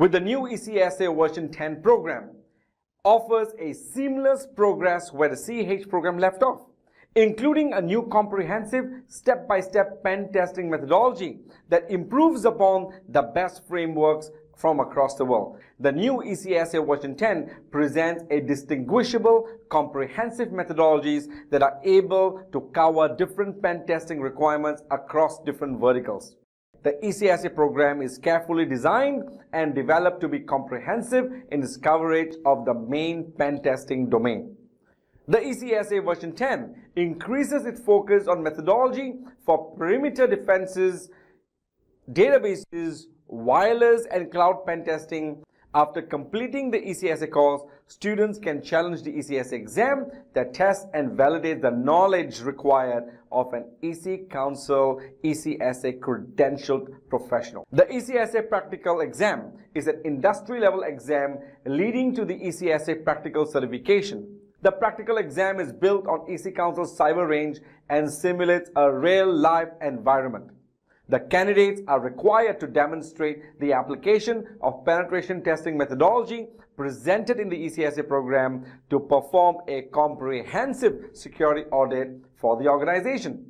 with the new ECSA version 10 program offers a seamless progress where the CEH program left off, including a new comprehensive step-by-step pen testing methodology that improves upon the best frameworks from across the world. The new ECSA version 10 presents a distinguishable, comprehensive methodologies that are able to cover different pen testing requirements across different verticals. The ECSA program is carefully designed and developed to be comprehensive in its coverage of the main pen testing domain. The ECSA version 10 increases its focus on methodology for perimeter defenses, databases, wireless and cloud pen testing, after completing the ECSA course, students can challenge the ECSA exam that tests and validates the knowledge required of an EC Council ECSA credentialed professional. The ECSA practical exam is an industry level exam leading to the ECSA practical certification. The practical exam is built on EC Council's cyber range and simulates a real life environment. The candidates are required to demonstrate the application of penetration testing methodology presented in the ECSA program to perform a comprehensive security audit for the organization.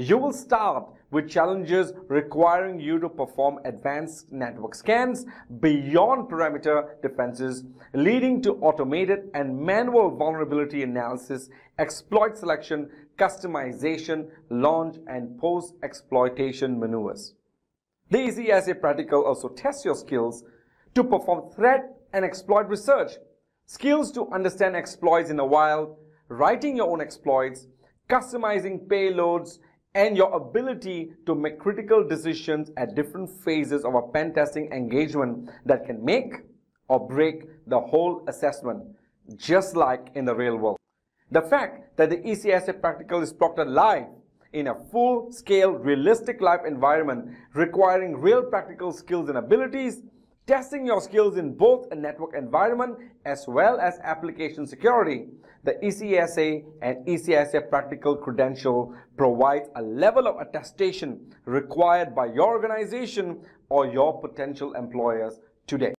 You will start with challenges requiring you to perform advanced network scans beyond perimeter defenses, leading to automated and manual vulnerability analysis, exploit selection, customization, launch, and post-exploitation maneuvers. The ECSA practical also tests your skills to perform threat and exploit research, skills to understand exploits in the wild, writing your own exploits, customizing payloads, and your ability to make critical decisions at different phases of a pen testing engagement that can make or break the whole assessment, just like in the real world. The fact that the ECSA practical is proctored live in a full-scale, realistic life environment requiring real practical skills and abilities, testing your skills in both a network environment as well as application security, the ECSA and ECSA practical credential provides a level of attestation required by your organization or your potential employers today.